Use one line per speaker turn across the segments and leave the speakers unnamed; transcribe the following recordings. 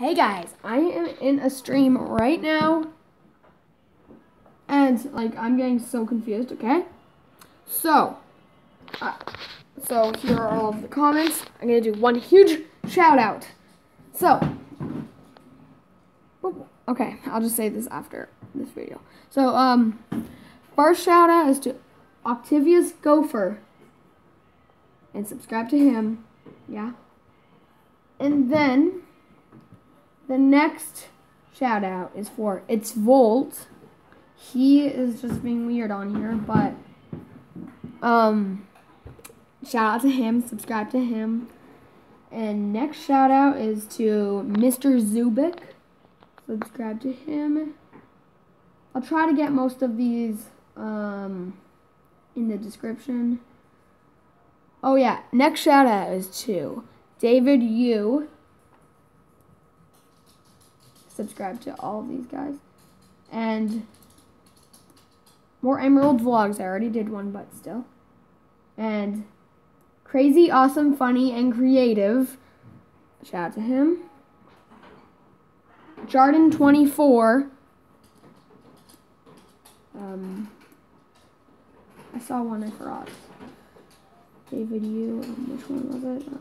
Hey guys, I am in a stream right now. And like I'm getting so confused, okay? So, uh, so here are all of the comments. I'm gonna do one huge shout out. So, okay, I'll just say this after this video. So, um, first shout out is to Octavius Gopher. And subscribe to him. Yeah. And then the next shout out is for It's Volt. He is just being weird on here, but um shout out to him, subscribe to him. And next shout out is to Mr. Zubik. Subscribe to him. I'll try to get most of these um, in the description. Oh yeah, next shout out is to David Yu subscribe to all of these guys. And more Emerald vlogs. I already did one, but still. And crazy, awesome, funny, and creative. Shout out to him. Jarden24. Um, I saw one I forgot. David Yu. Um, which one was it?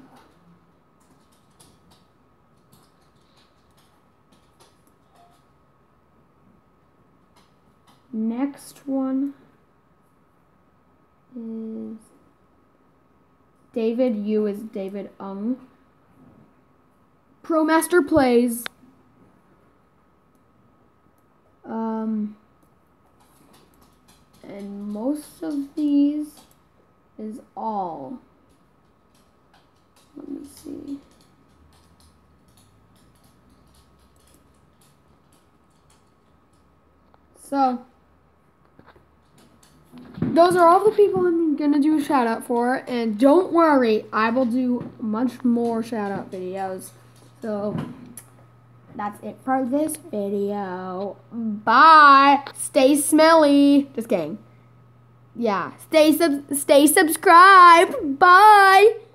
Next one is David Yu is David Ung. ProMaster plays. Um, and most of these is all. Let me see. So, those are all the people I'm gonna do a shout out for, and don't worry, I will do much more shout out videos. So that's it for this video. Bye. Stay smelly. Just kidding. Yeah. Stay sub. Stay subscribed. Bye.